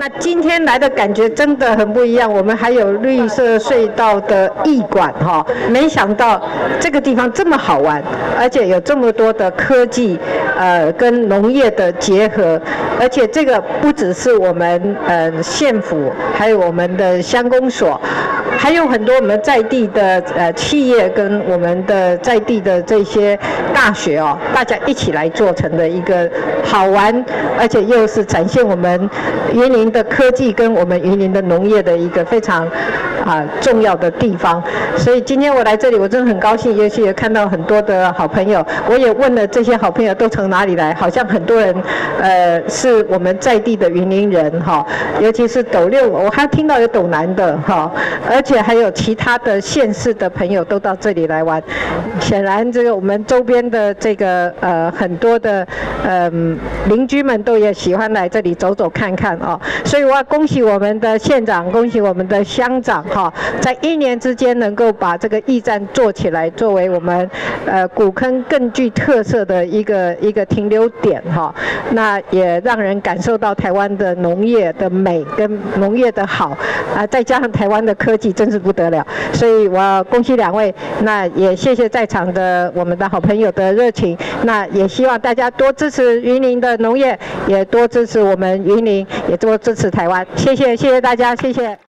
那今天来的感觉真的很不一样，我们还有绿色隧道的驿馆哈，没想到这个地方这么好玩，而且有这么多的科技，呃，跟农业的结合，而且这个不只是我们呃县府，还有我们的乡公所。还有很多我们在地的呃企业跟我们的在地的这些大学哦，大家一起来做成的一个好玩，而且又是展现我们云林的科技跟我们云林的农业的一个非常啊重要的地方。所以今天我来这里，我真的很高兴，尤其也看到很多的好朋友。我也问了这些好朋友都从哪里来，好像很多人呃是我们在地的云林人哈，尤其是斗六，我还听到有斗南的哈，而且还有其他的县市的朋友都到这里来玩。显然，这个我们周边的这个呃很多的嗯邻居们都也喜欢来这里走走看看哦。所以我要恭喜我们的县长，恭喜我们的乡长哈，在一年之间能够把这个驿站做起来，作为我们呃古坑更具特色的一个一个停留点哈。那也让人感受到台湾的农业的美跟农业的好啊，再加上台湾的科技。真是不得了，所以我要恭喜两位，那也谢谢在场的我们的好朋友的热情，那也希望大家多支持云林的农业，也多支持我们云林，也多支持台湾，谢谢谢谢大家，谢谢。